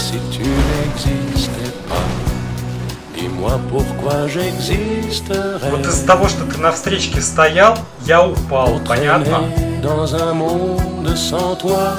si tu n'existais pas Dis-moi pourquoi j'existerais Вот из-за того, что ты на встречке стоял, я упал, понятно? Dans un monde sans toi